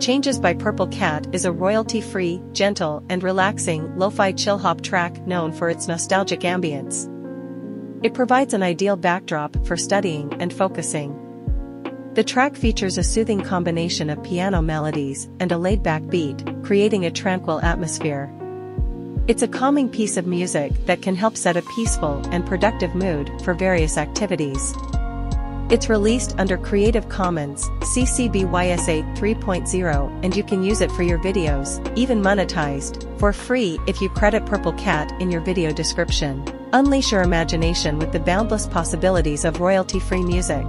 Changes by Purrple Cat is a royalty-free, gentle, and relaxing, lo-fi chill-hop track known for its nostalgic ambience. It provides an ideal backdrop for studying and focusing. The track features a soothing combination of piano melodies and a laid-back beat, creating a tranquil atmosphere. It's a calming piece of music that can help set a peaceful and productive mood for various activities. It's released under Creative Commons, CC BY SA 3.0 and you can use it for your videos, even monetized, for free if you credit Purrple Cat in your video description. Unleash your imagination with the boundless possibilities of royalty-free music.